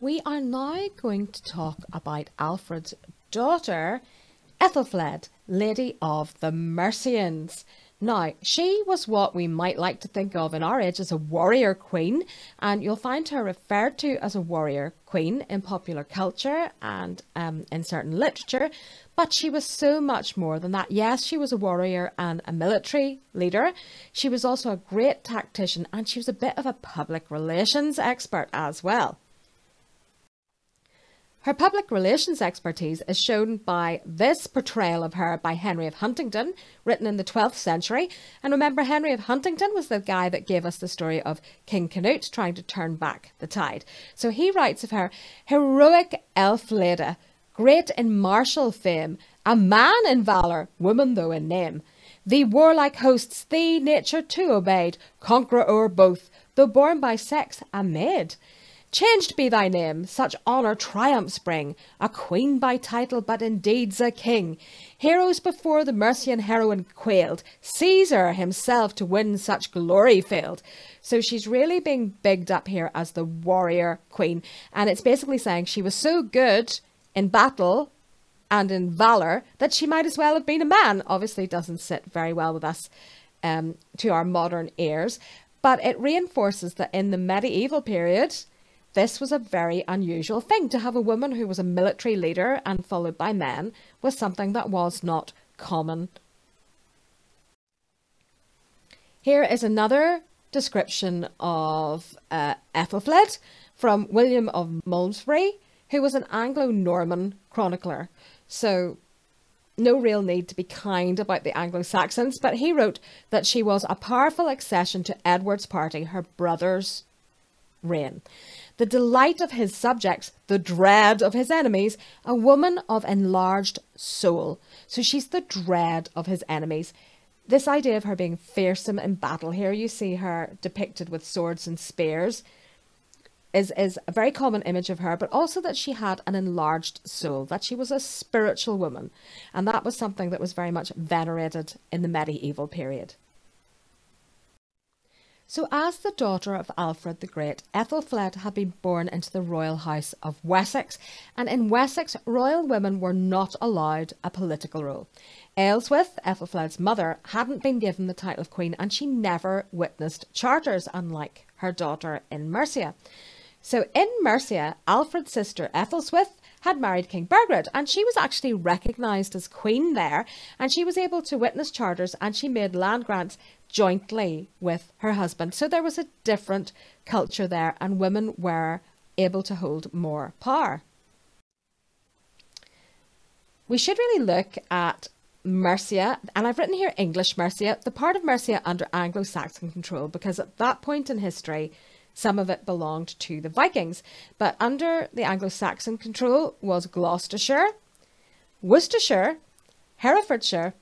we are now going to talk about Alfred's daughter, Ethelfled, Lady of the Mercians. Now, she was what we might like to think of in our age as a warrior queen, and you'll find her referred to as a warrior queen in popular culture and um, in certain literature, but she was so much more than that. Yes, she was a warrior and a military leader. She was also a great tactician, and she was a bit of a public relations expert as well. Her public relations expertise is shown by this portrayal of her by Henry of Huntingdon, written in the 12th century. And remember, Henry of Huntingdon was the guy that gave us the story of King Canute trying to turn back the tide. So he writes of her heroic elf Elfleda, great in martial fame, a man in valour, woman though in name. The warlike hosts thee nature too obeyed, conqueror o'er both, though born by sex a maid. Changed be thy name, such honour triumphs bring, a queen by title, but in deeds a king. Heroes before the Mercian heroine quailed, Caesar himself to win such glory failed. So she's really being bigged up here as the warrior queen, and it's basically saying she was so good in battle and in valour that she might as well have been a man. Obviously, doesn't sit very well with us um, to our modern ears, but it reinforces that in the medieval period, this was a very unusual thing. To have a woman who was a military leader and followed by men was something that was not common. Here is another description of uh, Ethelfled from William of Malmesbury, who was an Anglo-Norman chronicler. So no real need to be kind about the Anglo-Saxons, but he wrote that she was a powerful accession to Edward's party, her brother's reign the delight of his subjects, the dread of his enemies, a woman of enlarged soul. So she's the dread of his enemies. This idea of her being fearsome in battle, here you see her depicted with swords and spears, is, is a very common image of her, but also that she had an enlarged soul, that she was a spiritual woman. And that was something that was very much venerated in the medieval period. So, as the daughter of Alfred the Great, Ethelfled had been born into the royal house of Wessex, and in Wessex, royal women were not allowed a political role. Ealhswith, Ethelfled's mother, hadn't been given the title of queen, and she never witnessed charters, unlike her daughter in Mercia. So, in Mercia, Alfred's sister Ealhswith had married King Burgred, and she was actually recognised as queen there, and she was able to witness charters and she made land grants jointly with her husband. So there was a different culture there, and women were able to hold more power. We should really look at Mercia, and I've written here English Mercia, the part of Mercia under Anglo Saxon control, because at that point in history, some of it belonged to the Vikings. But under the Anglo Saxon control was Gloucestershire, Worcestershire, Herefordshire,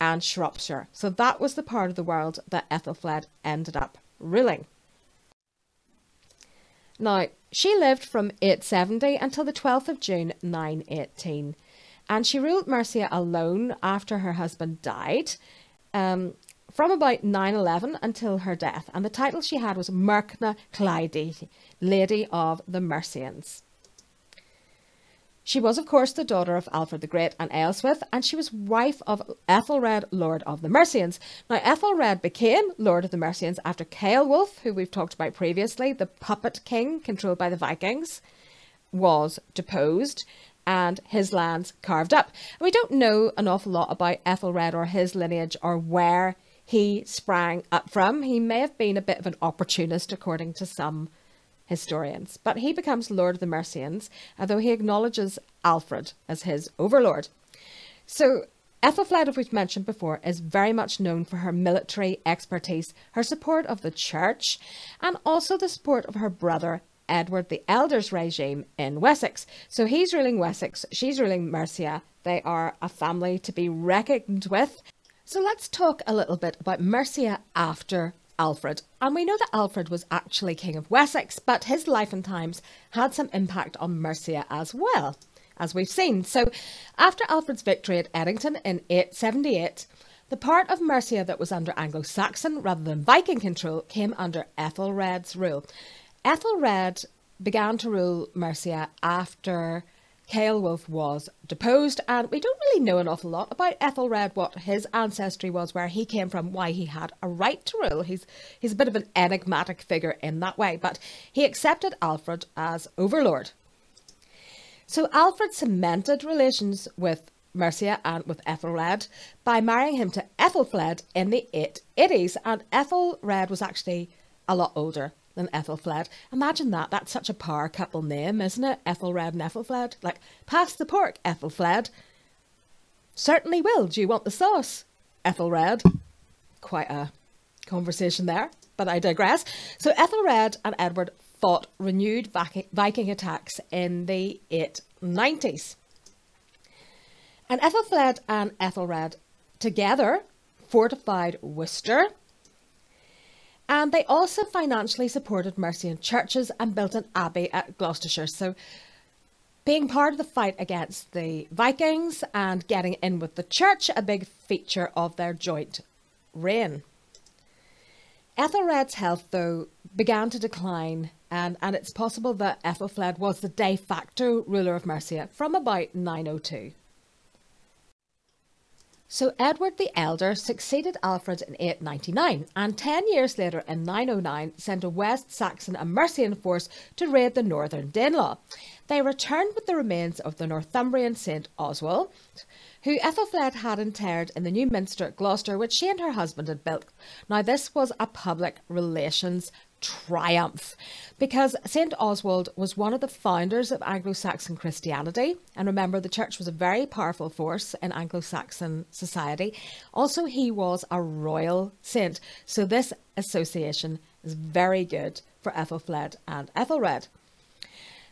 and Shropshire. So that was the part of the world that Ethelfled ended up ruling. Now, she lived from 870 until the 12th of June 918, and she ruled Mercia alone after her husband died um, from about 911 until her death, and the title she had was Mercna Clyde, Lady of the Mercians. She was, of course, the daughter of Alfred the Great and Ealhswith, and she was wife of Ethelred, Lord of the Mercians. Now, Ethelred became Lord of the Mercians after Ceolwulf, who we've talked about previously, the puppet king controlled by the Vikings, was deposed and his lands carved up. We don't know an awful lot about Ethelred or his lineage or where he sprang up from. He may have been a bit of an opportunist, according to some historians, but he becomes Lord of the Mercians, although he acknowledges Alfred as his overlord. So Ethelfled, as we've mentioned before, is very much known for her military expertise, her support of the church, and also the support of her brother Edward the Elder's regime in Wessex. So he's ruling Wessex, she's ruling Mercia. They are a family to be reckoned with. So let's talk a little bit about Mercia after Alfred. And we know that Alfred was actually King of Wessex, but his life and times had some impact on Mercia as well, as we've seen. So after Alfred's victory at Edington in 878, the part of Mercia that was under Anglo-Saxon rather than Viking control came under Ethelred's rule. Ethelred began to rule Mercia after Ceolwulf was deposed, and we don't really know an awful lot about Ethelred, what his ancestry was, where he came from, why he had a right to rule. He's he's a bit of an enigmatic figure in that way, but he accepted Alfred as overlord. So Alfred cemented relations with Mercia and with Ethelred by marrying him to Ethelfled in the 880s, and Ethelred was actually a lot older than Ethelfled. Imagine that. That's such a power couple name, isn't it? Ethelred and Ethelfled. Like, pass the pork, Ethelfled. Certainly will. Do you want the sauce? Ethelred. Quite a conversation there, but I digress. So Ethelred and Edward fought renewed Viking attacks in the 890s. And Ethelfled and Ethelred together fortified Worcester and they also financially supported Mercian churches and built an abbey at Gloucestershire. So, being part of the fight against the Vikings and getting in with the church, a big feature of their joint reign. Ethelred's health, though, began to decline, and, and it's possible that Ethelfled was the de facto ruler of Mercia from about 902. So Edward the Elder succeeded Alfred in 899 and 10 years later in 909 sent a West Saxon and Mercian force to raid the northern Danelaw. They returned with the remains of the Northumbrian Saint Oswald, who Ethelfled had interred in the new minster at Gloucester, which she and her husband had built. Now, this was a public relations triumph because St. Oswald was one of the founders of Anglo Saxon Christianity. And remember, the church was a very powerful force in Anglo Saxon society. Also, he was a royal saint. So, this association is very good for Ethelfled and Ethelred.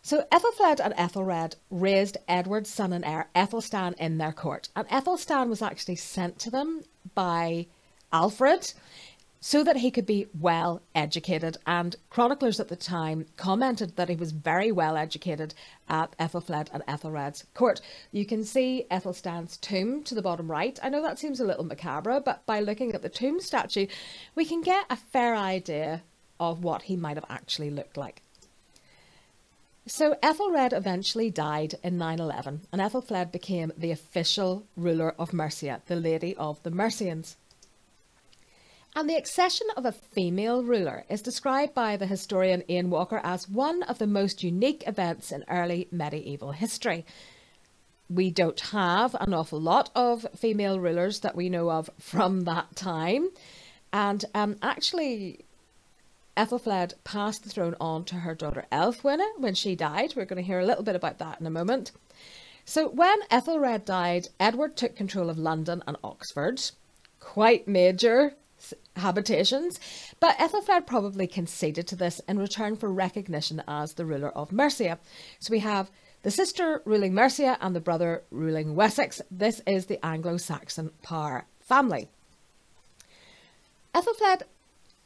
So Ethelfled and Ethelred raised Edward's son and heir Ethelstan in their court, and Ethelstan was actually sent to them by Alfred so that he could be well educated. And chroniclers at the time commented that he was very well educated at Ethelfled and Ethelred's court. You can see Ethelstan's tomb to the bottom right. I know that seems a little macabre, but by looking at the tomb statue, we can get a fair idea of what he might have actually looked like. So Ethelred eventually died in 911, and Ethelfled became the official ruler of Mercia, the Lady of the Mercians. And the accession of a female ruler is described by the historian Ian Walker as one of the most unique events in early medieval history. We don't have an awful lot of female rulers that we know of from that time. And um, actually, Ethelfled passed the throne on to her daughter Elfwine when she died. We're going to hear a little bit about that in a moment. So when Ethelred died, Edward took control of London and Oxford. Quite major habitations, but Ethelfled probably conceded to this in return for recognition as the ruler of Mercia. So we have the sister ruling Mercia and the brother ruling Wessex. This is the Anglo Saxon power family. Ethelfled,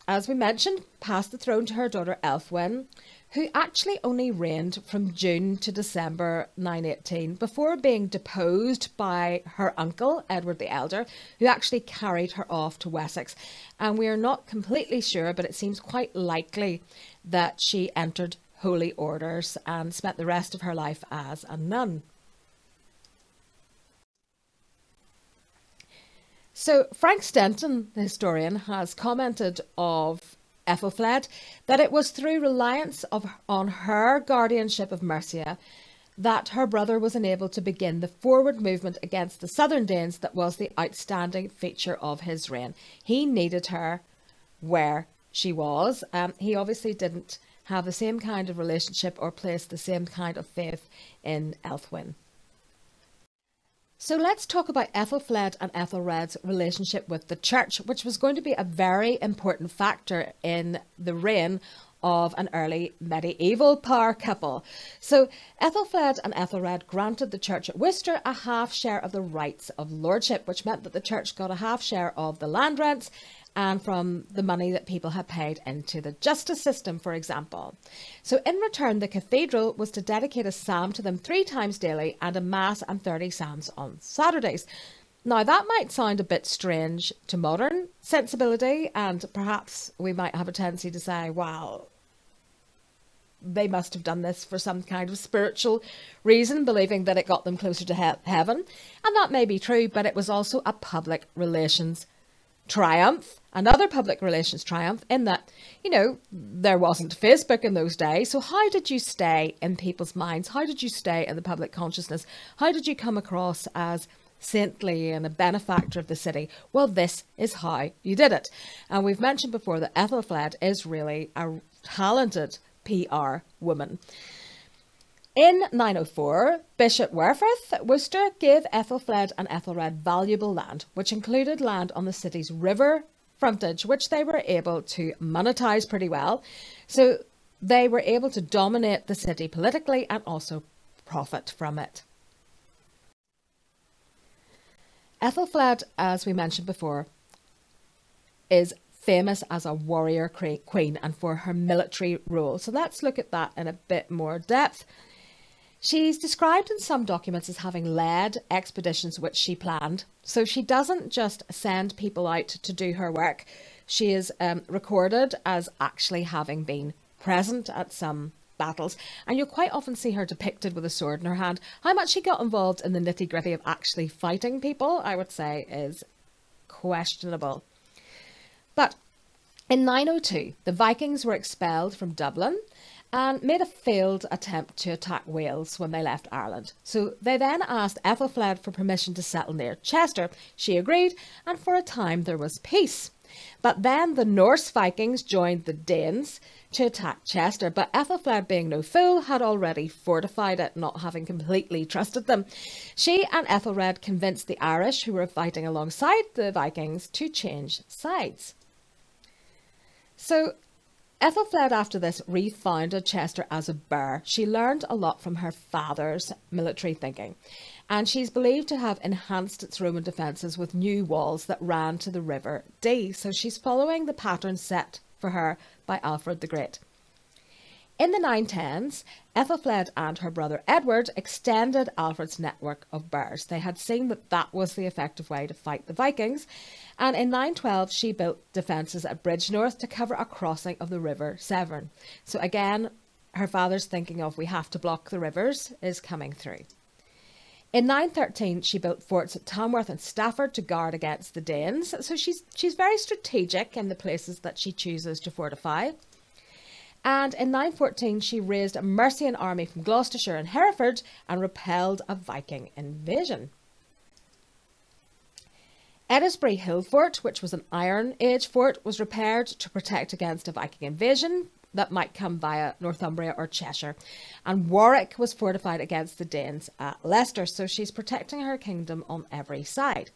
as we mentioned, passed the throne to her daughter Elfwine, who actually only reigned from June to December 918 before being deposed by her uncle, Edward the Elder, who actually carried her off to Wessex. And we are not completely sure, but it seems quite likely that she entered holy orders and spent the rest of her life as a nun. So, Frank Stenton, the historian, has commented of Ethelfled, that it was through reliance of, on her guardianship of Mercia that her brother was enabled to begin the forward movement against the southern Danes that was the outstanding feature of his reign. He needed her where she was. Um, he obviously didn't have the same kind of relationship or place the same kind of faith in Elfwine. So let's talk about Ethelfled and Ethelred's relationship with the church, which was going to be a very important factor in the reign of an early medieval power couple. So Ethelfled and Ethelred granted the church at Worcester a half share of the rights of lordship, which meant that the church got a half share of the land rents and from the money that people had paid into the justice system, for example. So, in return, the cathedral was to dedicate a psalm to them three times daily and a mass and 30 psalms on Saturdays. Now, that might sound a bit strange to modern sensibility, and perhaps we might have a tendency to say, well, they must have done this for some kind of spiritual reason, believing that it got them closer to he- heaven. And that may be true, but it was also a public relations triumph, another public relations triumph, in that, you know, there wasn't Facebook in those days. So, how did you stay in people's minds? How did you stay in the public consciousness? How did you come across as saintly and a benefactor of the city? Well, this is how you did it. And we've mentioned before that Ethel Ethelfled is really a talented PR woman. In 904, Bishop Werfrith Worcester gave Ethelfled and Ethelred valuable land, which included land on the city's river frontage, which they were able to monetize pretty well. So they were able to dominate the city politically and also profit from it. Ethelfled, as we mentioned before, is famous as a warrior queen and for her military role. So let's look at that in a bit more depth. She's described in some documents as having led expeditions which she planned. So she doesn't just send people out to do her work, she is um, recorded as actually having been present at some battles. And you'll quite often see her depicted with a sword in her hand. How much she got involved in the nitty gritty of actually fighting people, I would say, is questionable. But in 902, the Vikings were expelled from Dublin and made a failed attempt to attack Wales when they left Ireland. So they then asked Ethelfled for permission to settle near Chester. She agreed, and for a time there was peace. But then the Norse Vikings joined the Danes to attack Chester, but Ethelfled, being no fool, had already fortified it, not having completely trusted them. She and Ethelred convinced the Irish, who were fighting alongside the Vikings, to change sides. So Ethelfled, after this, refounded Chester as a burh. She learned a lot from her father's military thinking, and she's believed to have enhanced its Roman defences with new walls that ran to the River Dee. So she's following the pattern set for her by Alfred the Great. In the 910s, Ethelfled and her brother Edward extended Alfred's network of burhs. They had seen that that was the effective way to fight the Vikings, and in 912 she built defences at Bridgnorth to cover a crossing of the River Severn. So again, her father's thinking of we have to block the rivers is coming through. In 913, she built forts at Tamworth and Stafford to guard against the Danes. So she's she's very strategic in the places that she chooses to fortify. And in 914, she raised a Mercian army from Gloucestershire and Hereford and repelled a Viking invasion. Eddisbury Hill Fort, which was an Iron Age fort, was repaired to protect against a Viking invasion that might come via Northumbria or Cheshire. And Warwick was fortified against the Danes at Leicester, so she's protecting her kingdom on every side.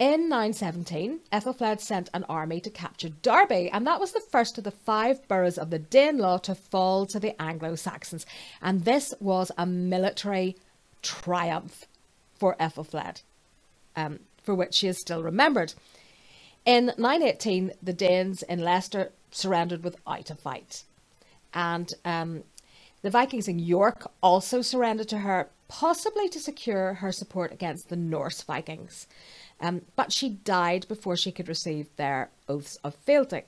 In 917, Ethelfled sent an army to capture Derby, and that was the first of the five boroughs of the Danelaw to fall to the Anglo Saxons. And this was a military triumph for Ethelfled, um, for which she is still remembered. In 918, the Danes in Leicester surrendered without a fight. And um, the Vikings in York also surrendered to her, possibly to secure her support against the Norse Vikings um, but she died before she could receive their oaths of fealty.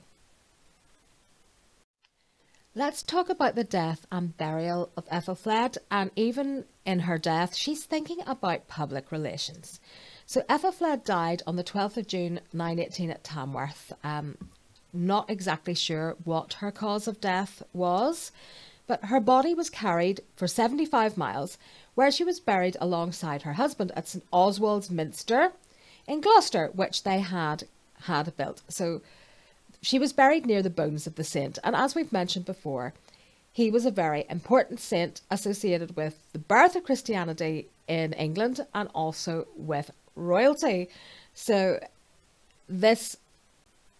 Let's talk about the death and burial of Ethelfled, and even in her death, she's thinking about public relations. So Ethelfled died on the 12th of June 918 at Tamworth. Um, not exactly sure what her cause of death was, but her body was carried for 75 miles, where she was buried alongside her husband at St Oswald's Minster, in Gloucester, which they had had built. So she was buried near the bones of the saint, and as we've mentioned before, he was a very important saint associated with the birth of Christianity in England and also with royalty. So this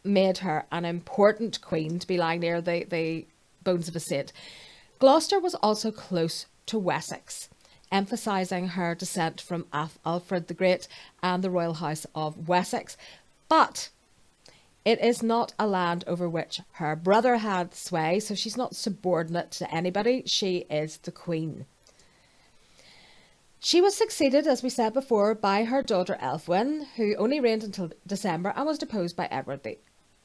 made her an important queen to be lying near the, the bones of a saint. Gloucester was also close to Wessex emphasising her descent from Alfred the Great and the royal house of Wessex. But it is not a land over which her brother had sway, so she's not subordinate to anybody. She is the queen. She was succeeded, as we said before, by her daughter Elfwin, who only reigned until December and was deposed by Edward the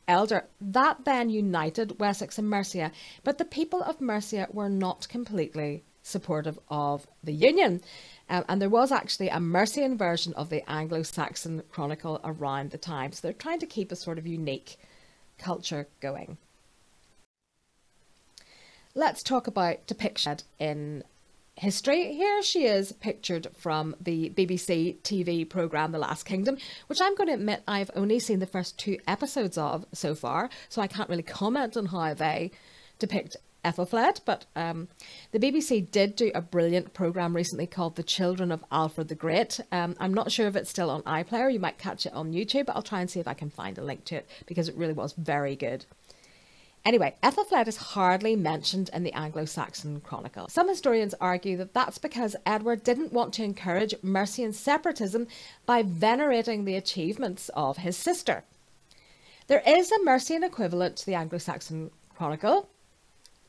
elder. That then united Wessex and Mercia, but the people of Mercia were not completely supportive of the union. Um, and there was actually a Mercian version of the Anglo Saxon Chronicle around the time. So they're trying to keep a sort of unique culture going. Let's talk about depiction in history. Here she is pictured from the BBC TV programme The Last Kingdom, which I'm going to admit I've only seen the first two episodes of so far, so I can't really comment on how they depict Ethelfled, but um, the BBC did do a brilliant programme recently called The Children of Alfred the Great. Um, I'm not sure if it's still on iPlayer, you might catch it on YouTube, but I'll try and see if I can find a link to it because it really was very good. Anyway, Ethelfled is hardly mentioned in the Anglo Saxon Chronicle. Some historians argue that that's because Edward didn't want to encourage Mercian separatism by venerating the achievements of his sister. There is a Mercian equivalent to the Anglo Saxon Chronicle,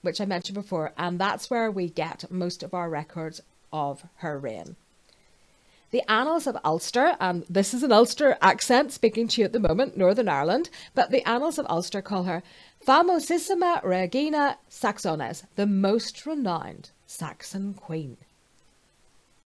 which I mentioned before, and that's where we get most of our records of her reign. The Annals of Ulster, and this is an Ulster accent speaking to you at the moment, Northern Ireland, but the Annals of Ulster call her Famosissima Regina Saxones, the most renowned Saxon queen.